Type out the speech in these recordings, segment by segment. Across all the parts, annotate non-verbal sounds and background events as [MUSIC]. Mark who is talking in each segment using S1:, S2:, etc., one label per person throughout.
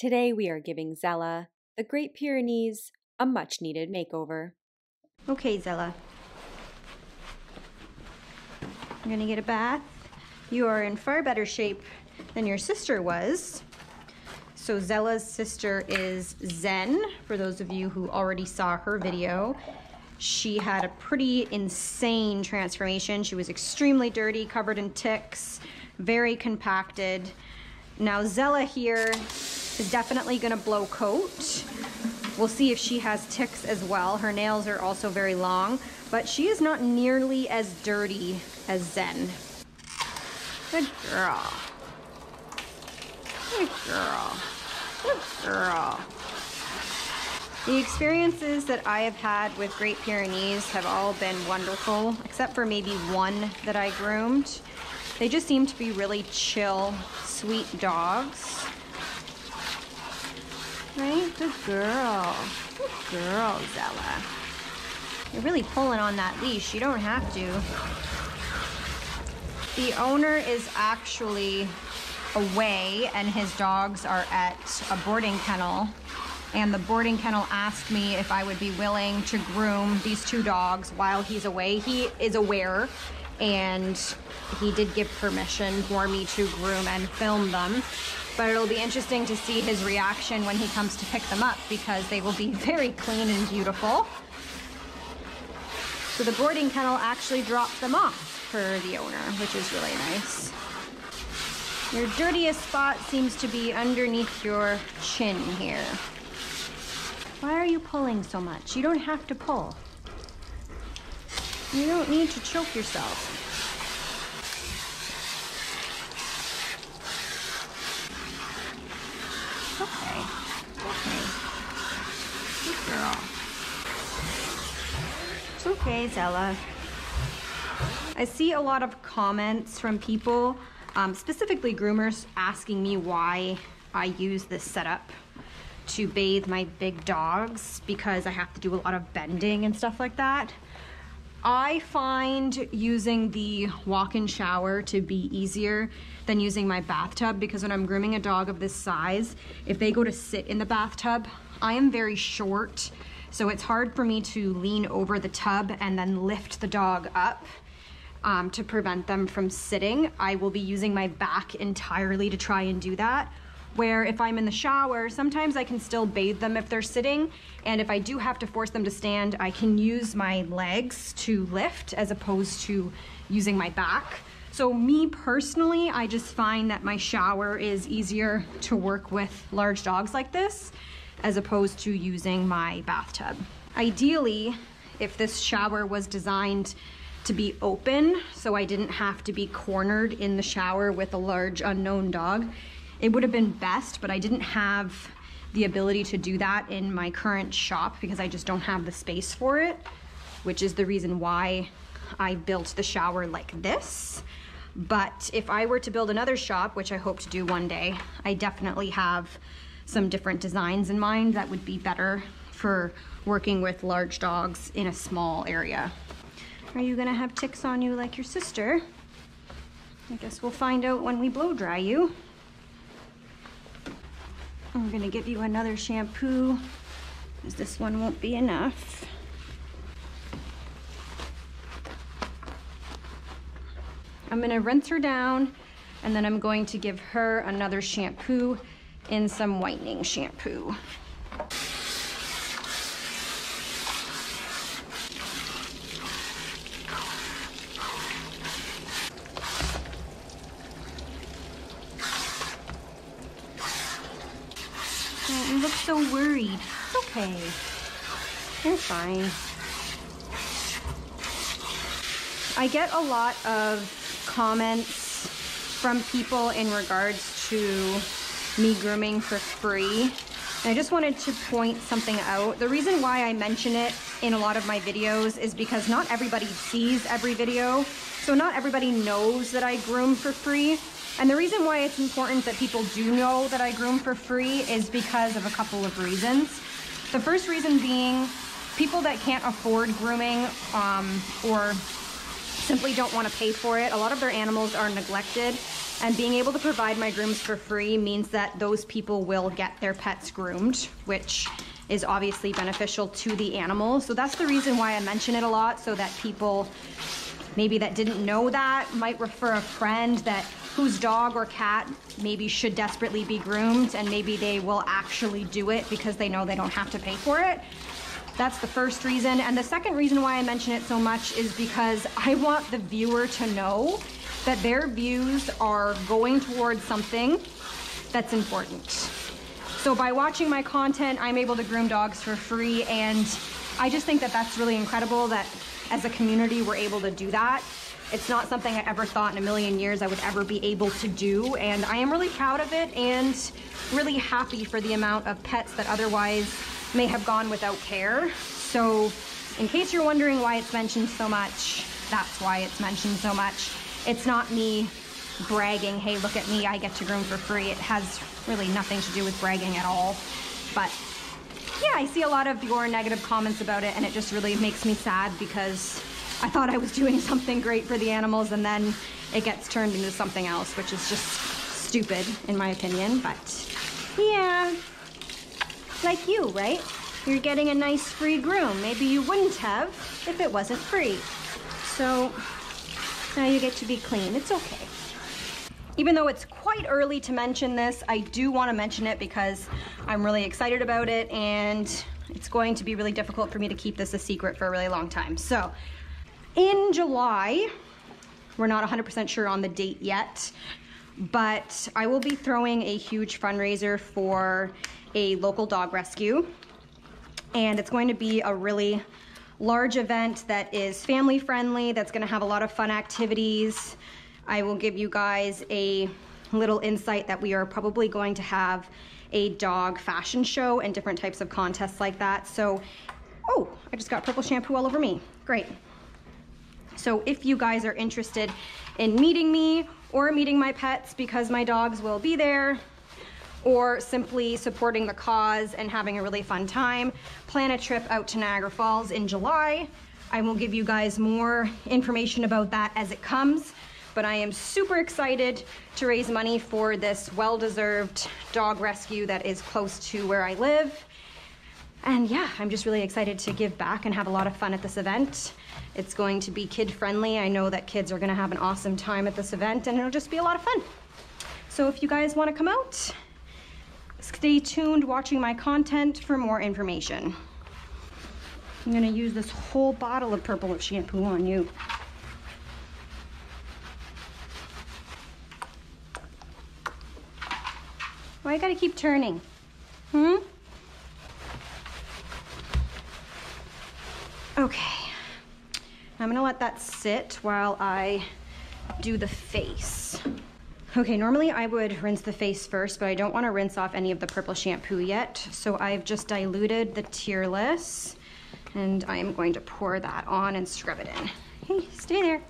S1: Today we are giving Zella, the Great Pyrenees, a much needed makeover.
S2: Okay, Zella. I'm gonna get a bath. You are in far better shape than your sister was. So Zella's sister is Zen, for those of you who already saw her video. She had a pretty insane transformation. She was extremely dirty, covered in ticks, very compacted. Now Zella here definitely gonna blow coat. We'll see if she has ticks as well. Her nails are also very long, but she is not nearly as dirty as Zen. Good girl. Good girl. Good girl. The experiences that I have had with Great Pyrenees have all been wonderful, except for maybe one that I groomed. They just seem to be really chill, sweet dogs. Right? Good girl. Good girl, Zella. You're really pulling on that leash. You don't have to. The owner is actually away and his dogs are at a boarding kennel. And the boarding kennel asked me if I would be willing to groom these two dogs while he's away. He is aware and he did give permission for me to groom and film them but it'll be interesting to see his reaction when he comes to pick them up because they will be [LAUGHS] very clean and beautiful. So the boarding kennel actually dropped them off for the owner, which is really nice. Your dirtiest spot seems to be underneath your chin here. Why are you pulling so much? You don't have to pull. You don't need to choke yourself. Okay. Okay. Good girl. It's okay, Zella. I see a lot of comments from people, um, specifically groomers, asking me why I use this setup to bathe my big dogs because I have to do a lot of bending and stuff like that. I find using the walk-in shower to be easier than using my bathtub because when I'm grooming a dog of this size, if they go to sit in the bathtub, I am very short, so it's hard for me to lean over the tub and then lift the dog up um, to prevent them from sitting. I will be using my back entirely to try and do that where if I'm in the shower, sometimes I can still bathe them if they're sitting. And if I do have to force them to stand, I can use my legs to lift as opposed to using my back. So me personally, I just find that my shower is easier to work with large dogs like this as opposed to using my bathtub. Ideally, if this shower was designed to be open so I didn't have to be cornered in the shower with a large unknown dog, it would have been best, but I didn't have the ability to do that in my current shop because I just don't have the space for it, which is the reason why I built the shower like this. But if I were to build another shop, which I hope to do one day, I definitely have some different designs in mind that would be better for working with large dogs in a small area. Are you gonna have ticks on you like your sister? I guess we'll find out when we blow dry you. I'm gonna give you another shampoo because this one won't be enough. I'm gonna rinse her down and then I'm going to give her another shampoo in some whitening shampoo. You look so worried. It's okay. You're fine. I get a lot of comments from people in regards to me grooming for free. And I just wanted to point something out. The reason why I mention it in a lot of my videos is because not everybody sees every video. So not everybody knows that I groom for free. And the reason why it's important that people do know that I groom for free is because of a couple of reasons. The first reason being people that can't afford grooming um, or simply don't want to pay for it. A lot of their animals are neglected and being able to provide my grooms for free means that those people will get their pets groomed, which is obviously beneficial to the animal. So that's the reason why I mention it a lot so that people maybe that didn't know that might refer a friend that whose dog or cat maybe should desperately be groomed and maybe they will actually do it because they know they don't have to pay for it. That's the first reason. And the second reason why I mention it so much is because [LAUGHS] I want the viewer to know that their views are going towards something that's important. So by watching my content, I'm able to groom dogs for free and I just think that that's really incredible that as a community we're able to do that. It's not something I ever thought in a million years I would ever be able to do and I am really proud of it and really happy for the amount of pets that otherwise may have gone without care. So in case you're wondering why it's mentioned so much, that's why it's mentioned so much. It's not me bragging, hey, look at me, I get to groom for free. It has really nothing to do with bragging at all. But yeah, I see a lot of your negative comments about it and it just really makes me sad because I thought I was doing something great for the animals and then it gets turned into something else, which is just stupid in my opinion, but yeah. Like you, right? You're getting a nice free groom. Maybe you wouldn't have if it wasn't free. So now you get to be clean. It's okay. Even though it's quite early to mention this, I do want to mention it because I'm really excited about it and it's going to be really difficult for me to keep this a secret for a really long time. So in July, we're not 100% sure on the date yet, but I will be throwing a huge fundraiser for a local dog rescue. And it's going to be a really large event that is family friendly, that's gonna have a lot of fun activities. I will give you guys a little insight that we are probably going to have a dog fashion show and different types of contests like that. So, oh, I just got purple shampoo all over me. Great. So if you guys are interested in meeting me or meeting my pets because my dogs will be there, or simply supporting the cause and having a really fun time, plan a trip out to Niagara Falls in July. I will give you guys more information about that as it comes, but I am super excited to raise money for this well-deserved dog rescue that is close to where I live. And yeah, I'm just really excited to give back and have a lot of fun at this event. It's going to be kid friendly. I know that kids are gonna have an awesome time at this event and it'll just be a lot of fun. So if you guys wanna come out, Stay tuned watching my content for more information. I'm gonna use this whole bottle of purple of shampoo on you. Why I gotta keep turning? Hmm? Okay. I'm gonna let that sit while I do the face. Okay, normally I would rinse the face first, but I don't want to rinse off any of the purple shampoo yet. So I've just diluted the tearless and I am going to pour that on and scrub it in. Hey, stay there.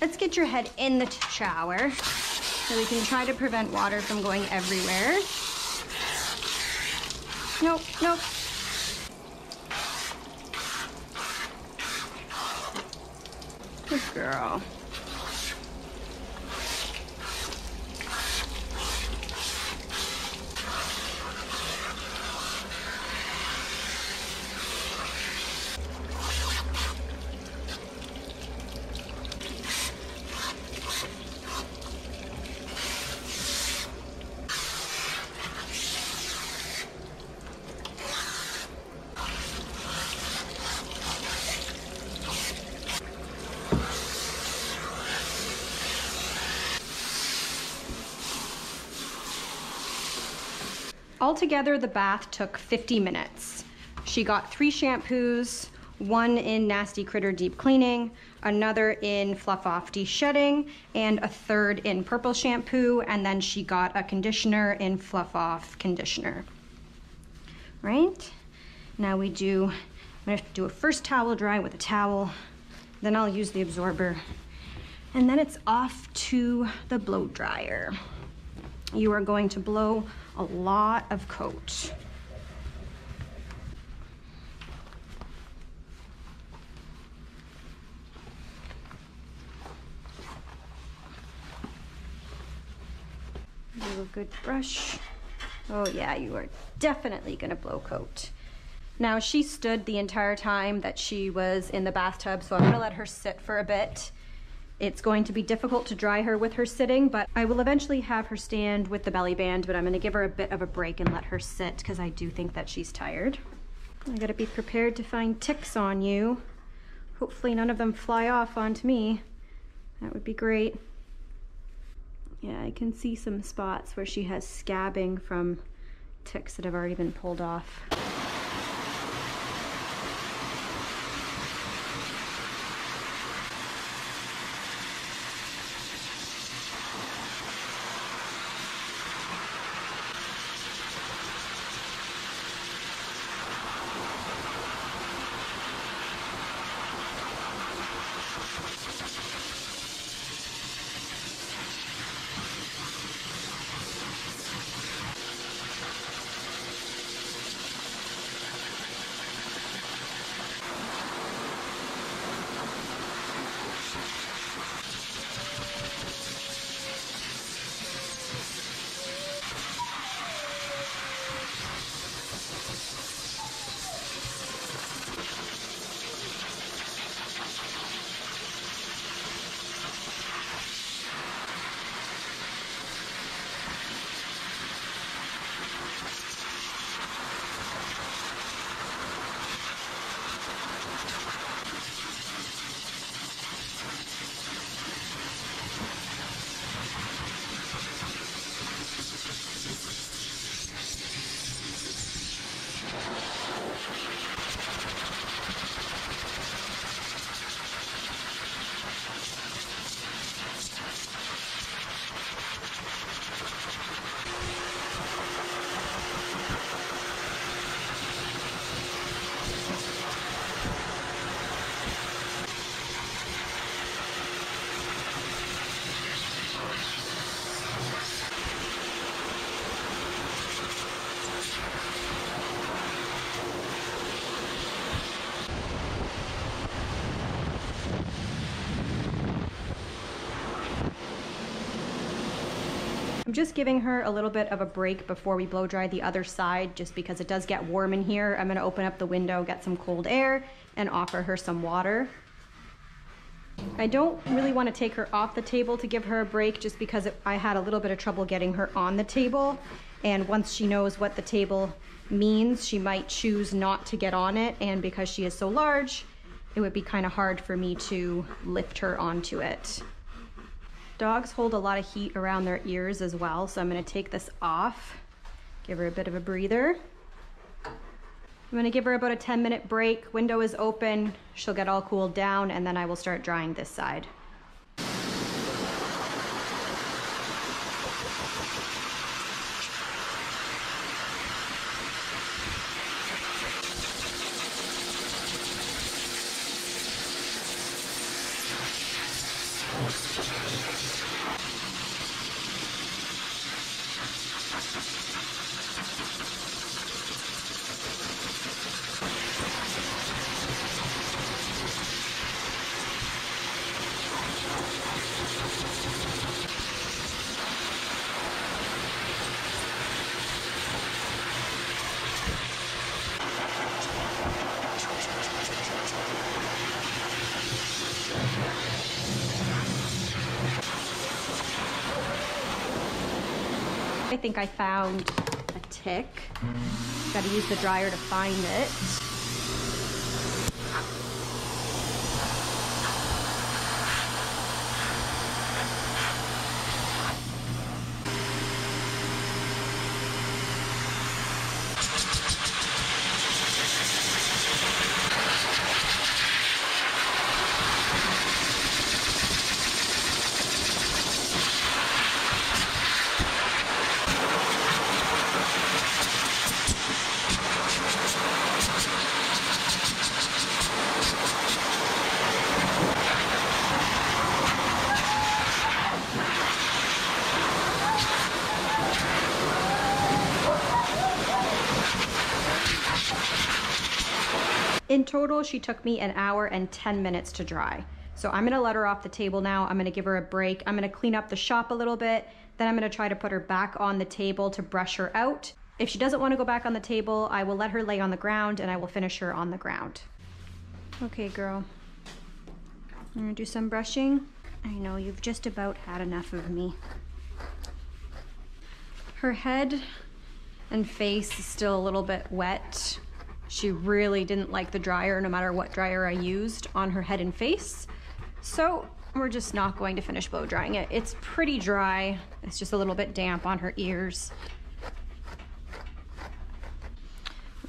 S2: Let's get your head in the shower so we can try to prevent water from going everywhere. Nope, nope. Good girl. Altogether, the bath took 50 minutes. She got three shampoos, one in Nasty Critter Deep Cleaning, another in Fluff Off De-Shedding, and a third in Purple Shampoo, and then she got a conditioner in Fluff Off Conditioner. Right? Now we do, I'm gonna do a first towel dry with a towel, then I'll use the absorber, and then it's off to the blow dryer. you are going to blow a lot of coat. Do a good brush. Oh yeah, you are definitely gonna blow coat. Now she stood the entire time that she was in the bathtub, so I'm gonna let her sit for a bit. It's going to be difficult to dry her with her sitting, but I will eventually have her stand with the belly band, but I'm gonna give her a bit of a break and let her sit because I do think that she's tired. I gotta be prepared to find ticks on you. Hopefully none of them fly off onto me. That would be great. Yeah, I can see some spots where she has scabbing from ticks that have already been pulled off. I'm just giving her a little bit of a break before we blow dry the other side just because it does get warm in here. I'm gonna open up the window, get some cold air, and offer her some water. I don't really want to take her off the table to give her a break just because it, I had a little bit of trouble getting her on the table. And once she knows what the table means, she might choose not to get on it. And because she is so large, it would be kind of hard for me to lift her onto it. Dogs hold a lot of heat around their ears as well, so I'm gonna take this off, give her a bit of a breather. I'm gonna give her about a 10 minute break. Window is open, she'll get all cooled down, and then I will start drying this side. Think I found a tick. Got to use the dryer to find it. Total, she took me an hour and 10 minutes to dry. So I'm gonna let her off the table now. I'm gonna give her a break. I'm gonna clean up the shop a little bit. Then I'm gonna try to put her back on the table to brush her out. If she doesn't wanna go back on the table, I will let her lay on the ground and I will finish her on the ground. Okay, girl. I'm gonna do some brushing. I know you've just about had enough of me. Her head and face is still a little bit wet. She really didn't like the dryer, no matter what dryer I used on her head and face. So we're just not going to finish blow drying it. It's pretty dry. It's just a little bit damp on her ears.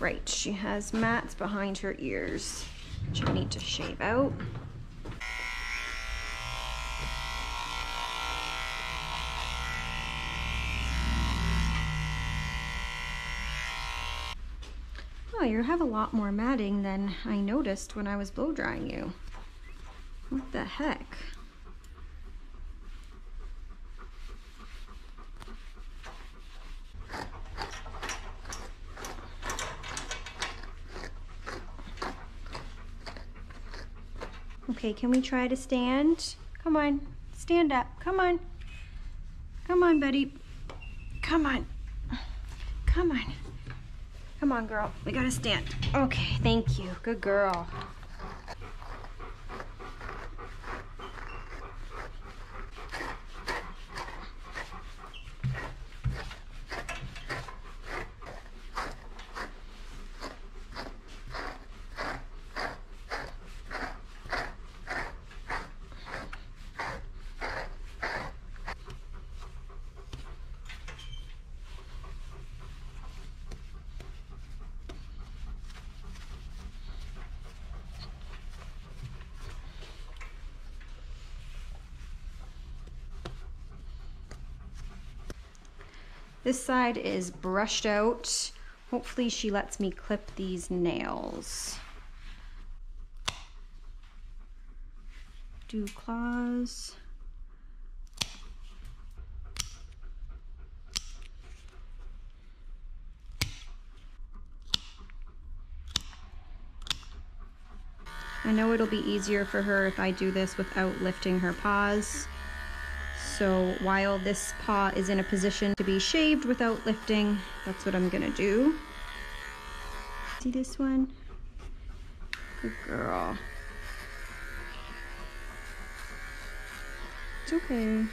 S2: Right, she has mats behind her ears, which I need to shave out. You have a lot more matting than I noticed when I was blow drying you. What the heck? Okay, can we try to stand? Come on, stand up. Come on. Come on, buddy. Come on. Come on. Come on, girl. We gotta stand. Okay, thank you. Good girl. This side is brushed out. Hopefully she lets me clip these nails. Dewclaws. I know it'll be easier for her if I do this without lifting her paws. So while this paw is in a position to be shaved without lifting, that's what I'm gonna do. See this one? Good girl. It's okay.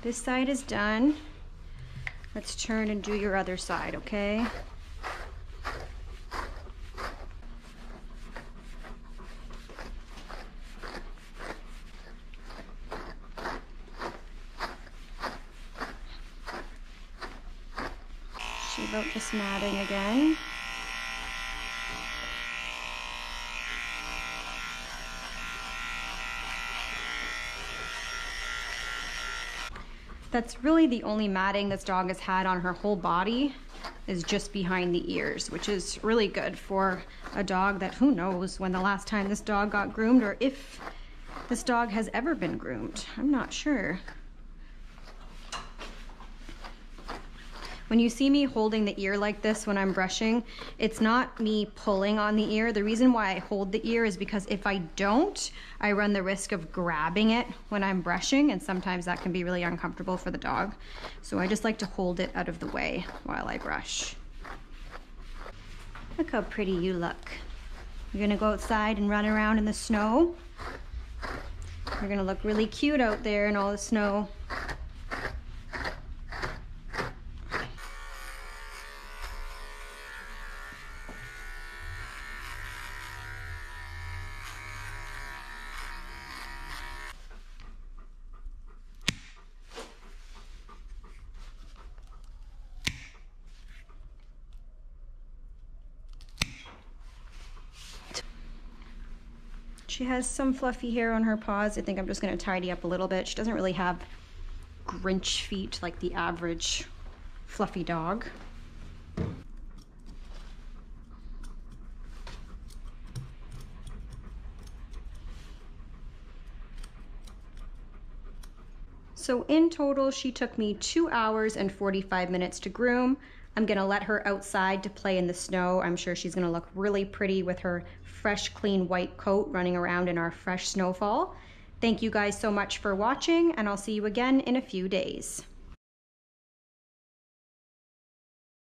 S2: This side is done. Let's turn and do your other side, okay? About this matting again. That's really the only matting this dog has had on her whole body is just behind the ears, which is really good for a dog that who knows when the last time this dog got groomed or if this dog has ever been groomed. I'm not sure. When you see me holding the ear like this when I'm brushing, it's not me pulling on the ear. The reason why I hold the ear is because if I don't, I run the risk of grabbing it when I'm brushing, and sometimes that can be really uncomfortable for the dog. So I just like to hold it out of the way while I brush. Look how pretty you look. You're gonna go outside and run around in the snow. You're gonna look really cute out there in all the snow. Has some fluffy hair on her paws. I think I'm just gonna tidy up a little bit. She doesn't really have Grinch feet like the average fluffy dog. So in total, she took me two hours and 45 minutes to groom. I'm gonna let her outside to play in the snow. I'm sure she's gonna look really pretty with her fresh, clean white coat running around in our fresh snowfall. Thank you guys so much for watching, and I'll see you again in a few days.